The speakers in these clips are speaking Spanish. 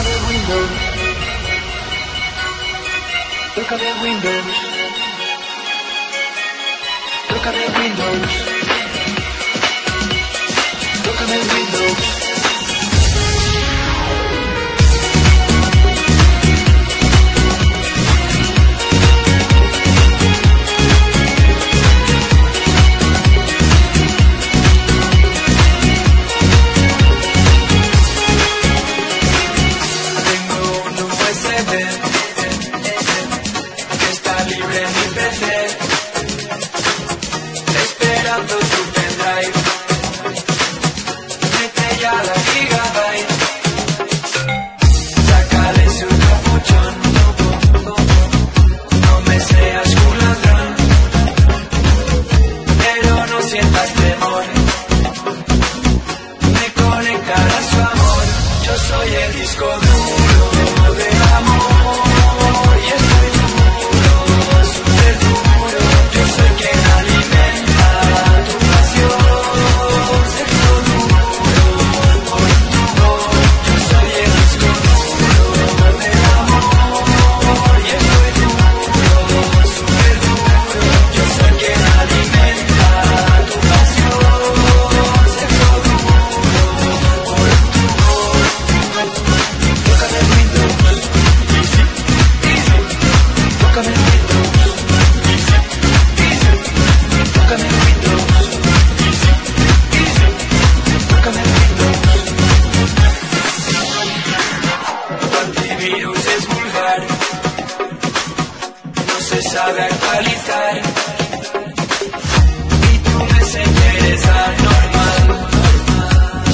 at the windows. Look at the windows. Look at windows. sabe actualizar. Y tu messenger es anormal.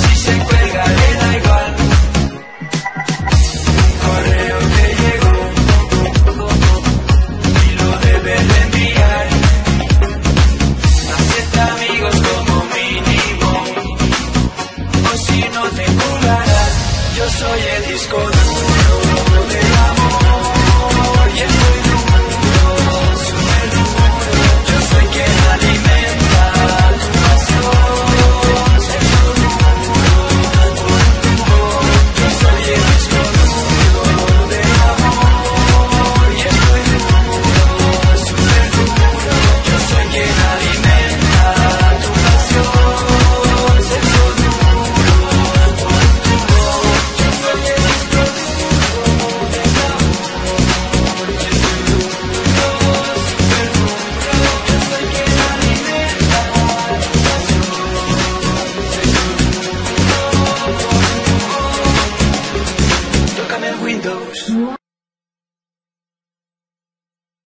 Si se cuelga, le da igual. Un correo que llegó y lo debes de enviar. Acepta amigos como mínimo. O si no te curarás, yo soy el disco duro del amor. Christ.